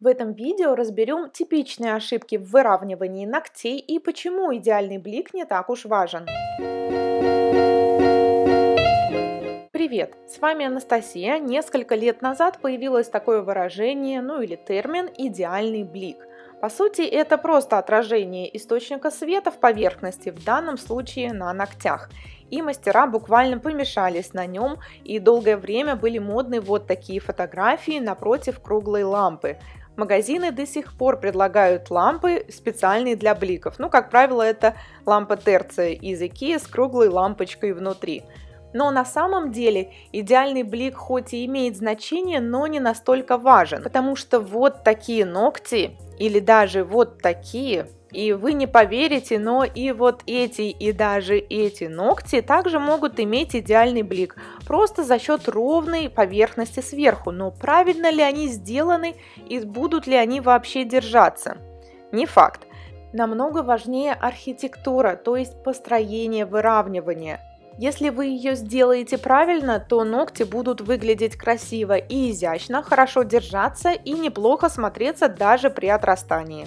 В этом видео разберем типичные ошибки в выравнивании ногтей и почему идеальный блик не так уж важен. Привет, с вами Анастасия. Несколько лет назад появилось такое выражение, ну или термин «идеальный блик». По сути, это просто отражение источника света в поверхности, в данном случае на ногтях. И мастера буквально помешались на нем, и долгое время были модны вот такие фотографии напротив круглой лампы. Магазины до сих пор предлагают лампы специальные для бликов. Ну, как правило, это лампа терция из Ikea с круглой лампочкой внутри. Но на самом деле идеальный блик хоть и имеет значение, но не настолько важен, потому что вот такие ногти или даже вот такие и вы не поверите, но и вот эти, и даже эти ногти также могут иметь идеальный блик, просто за счет ровной поверхности сверху. Но правильно ли они сделаны и будут ли они вообще держаться? Не факт. Намного важнее архитектура, то есть построение выравнивания. Если вы ее сделаете правильно, то ногти будут выглядеть красиво и изящно, хорошо держаться и неплохо смотреться даже при отрастании.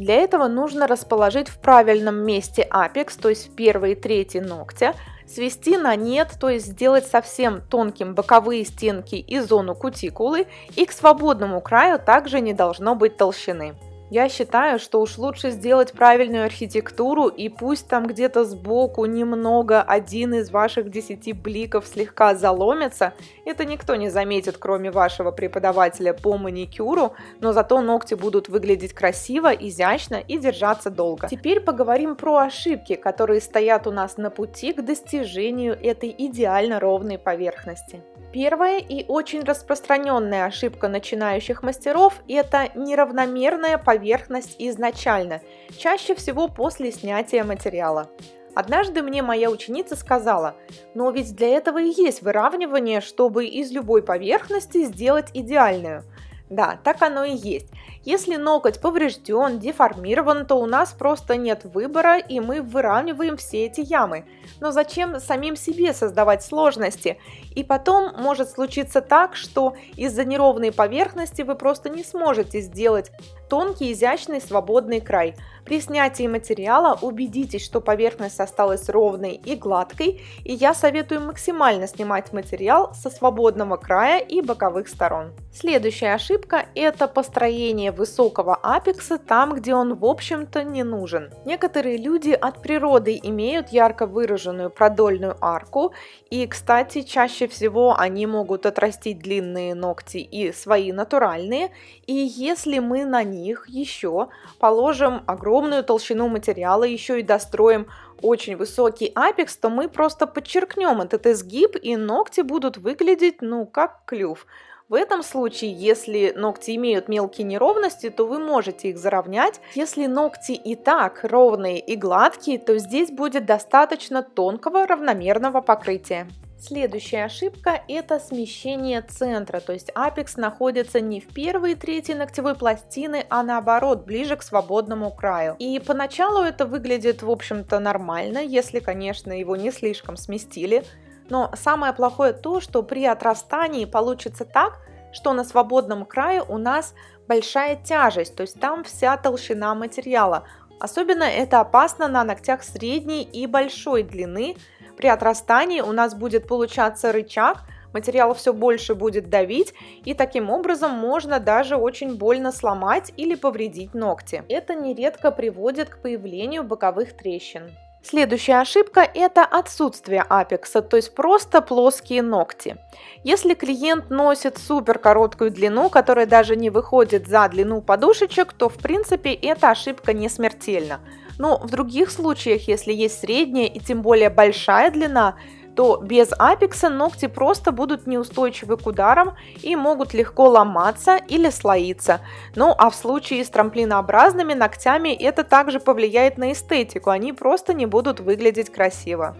Для этого нужно расположить в правильном месте апекс, то есть в первые трети ногтя, свести на нет, то есть сделать совсем тонким боковые стенки и зону кутикулы, и к свободному краю также не должно быть толщины. Я считаю, что уж лучше сделать правильную архитектуру и пусть там где-то сбоку немного один из ваших десяти бликов слегка заломится, это никто не заметит, кроме вашего преподавателя по маникюру, но зато ногти будут выглядеть красиво, изящно и держаться долго. Теперь поговорим про ошибки, которые стоят у нас на пути к достижению этой идеально ровной поверхности. Первая и очень распространенная ошибка начинающих мастеров – это неравномерная поверхность изначально, чаще всего после снятия материала. Однажды мне моя ученица сказала, но ведь для этого и есть выравнивание, чтобы из любой поверхности сделать идеальную. Да, так оно и есть. Если ноготь поврежден, деформирован, то у нас просто нет выбора, и мы выравниваем все эти ямы. Но зачем самим себе создавать сложности? И потом может случиться так, что из-за неровной поверхности вы просто не сможете сделать тонкий, изящный, свободный край. При снятии материала убедитесь, что поверхность осталась ровной и гладкой, и я советую максимально снимать материал со свободного края и боковых сторон. Следующая ошибка – это построение высокого апекса там, где он в общем-то не нужен. Некоторые люди от природы имеют ярко выраженную продольную арку, и, кстати, чаще всего они могут отрастить длинные ногти и свои натуральные, и если мы на них еще положим огромную толщину материала, еще и достроим очень высокий апекс, то мы просто подчеркнем этот изгиб, и ногти будут выглядеть, ну, как клюв. В этом случае, если ногти имеют мелкие неровности, то вы можете их заровнять. Если ногти и так ровные и гладкие, то здесь будет достаточно тонкого равномерного покрытия. Следующая ошибка – это смещение центра, то есть апекс находится не в первой трети ногтевой пластины, а наоборот, ближе к свободному краю. И поначалу это выглядит, в общем-то, нормально, если, конечно, его не слишком сместили, но самое плохое то, что при отрастании получится так, что на свободном крае у нас большая тяжесть, то есть там вся толщина материала. Особенно это опасно на ногтях средней и большой длины. При отрастании у нас будет получаться рычаг, материал все больше будет давить, и таким образом можно даже очень больно сломать или повредить ногти. Это нередко приводит к появлению боковых трещин. Следующая ошибка – это отсутствие апекса, то есть просто плоские ногти. Если клиент носит супер короткую длину, которая даже не выходит за длину подушечек, то в принципе эта ошибка не смертельна. Но в других случаях, если есть средняя и тем более большая длина, то без апекса ногти просто будут неустойчивы к ударам и могут легко ломаться или слоиться. Ну а в случае с трамплинообразными ногтями это также повлияет на эстетику, они просто не будут выглядеть красиво.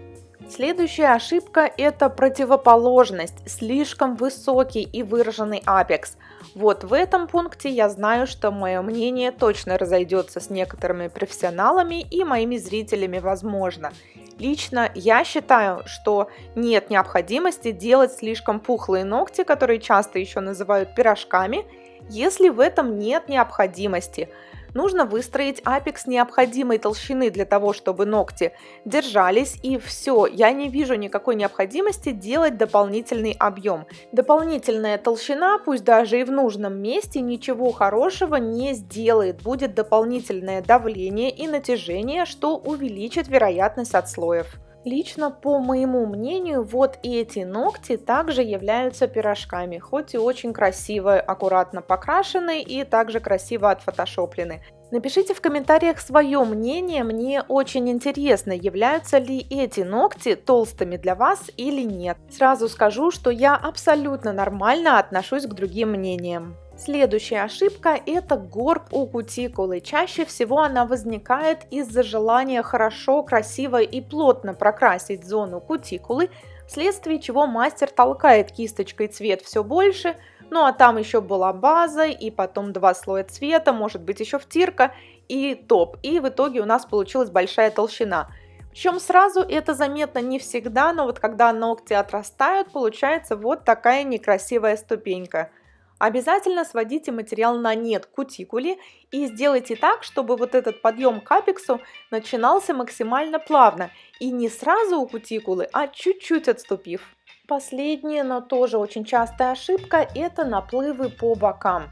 Следующая ошибка – это противоположность, слишком высокий и выраженный апекс. Вот в этом пункте я знаю, что мое мнение точно разойдется с некоторыми профессионалами и моими зрителями возможно. Лично я считаю, что нет необходимости делать слишком пухлые ногти, которые часто еще называют пирожками, если в этом нет необходимости. Нужно выстроить апекс необходимой толщины для того, чтобы ногти держались, и все, я не вижу никакой необходимости делать дополнительный объем. Дополнительная толщина, пусть даже и в нужном месте, ничего хорошего не сделает, будет дополнительное давление и натяжение, что увеличит вероятность отслоев. Лично, по моему мнению, вот эти ногти также являются пирожками, хоть и очень красиво, аккуратно покрашены и также красиво отфотошоплены. Напишите в комментариях свое мнение, мне очень интересно, являются ли эти ногти толстыми для вас или нет. Сразу скажу, что я абсолютно нормально отношусь к другим мнениям. Следующая ошибка – это горб у кутикулы. Чаще всего она возникает из-за желания хорошо, красиво и плотно прокрасить зону кутикулы, вследствие чего мастер толкает кисточкой цвет все больше, ну а там еще была база, и потом два слоя цвета, может быть еще втирка и топ. И в итоге у нас получилась большая толщина. Причем сразу это заметно не всегда, но вот когда ногти отрастают, получается вот такая некрасивая ступенька – Обязательно сводите материал на нет кутикуле и сделайте так, чтобы вот этот подъем к апексу начинался максимально плавно и не сразу у кутикулы, а чуть-чуть отступив. Последняя, но тоже очень частая ошибка – это наплывы по бокам.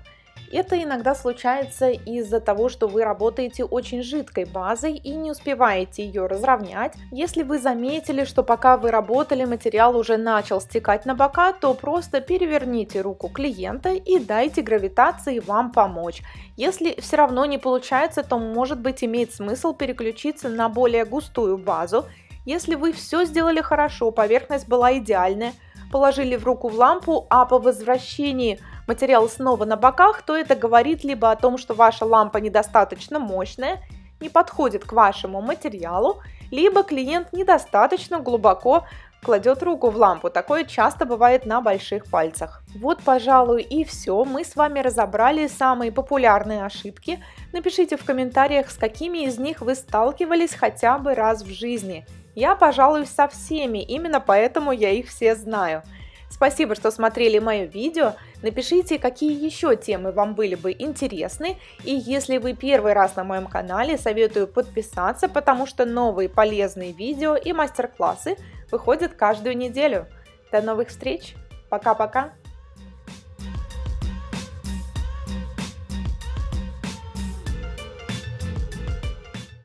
Это иногда случается из-за того, что вы работаете очень жидкой базой и не успеваете ее разровнять. Если вы заметили, что пока вы работали, материал уже начал стекать на бока, то просто переверните руку клиента и дайте гравитации вам помочь. Если все равно не получается, то может быть имеет смысл переключиться на более густую базу. Если вы все сделали хорошо, поверхность была идеальная, положили в руку в лампу, а по возвращении материал снова на боках, то это говорит либо о том, что ваша лампа недостаточно мощная, не подходит к вашему материалу, либо клиент недостаточно глубоко кладет руку в лампу. Такое часто бывает на больших пальцах. Вот, пожалуй, и все. Мы с вами разобрали самые популярные ошибки. Напишите в комментариях, с какими из них вы сталкивались хотя бы раз в жизни. Я, пожалуй, со всеми, именно поэтому я их все знаю. Спасибо, что смотрели мое видео. Напишите, какие еще темы вам были бы интересны. И если вы первый раз на моем канале, советую подписаться, потому что новые полезные видео и мастер-классы выходят каждую неделю. До новых встреч. Пока-пока.